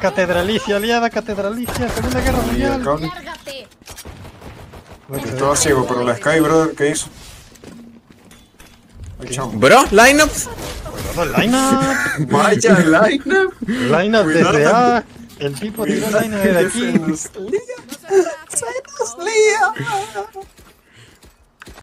Catedralicia, aliada, catedralicia, Segunda Guerra Mundial. Estaba ciego, pero la Sky, brother, ¿qué hizo? Ay. Bro, lineups. Cuidado, line Vaya line up. Desde A. El tipo tiró Lineup de aquí. Se nos lía. Se nos lía.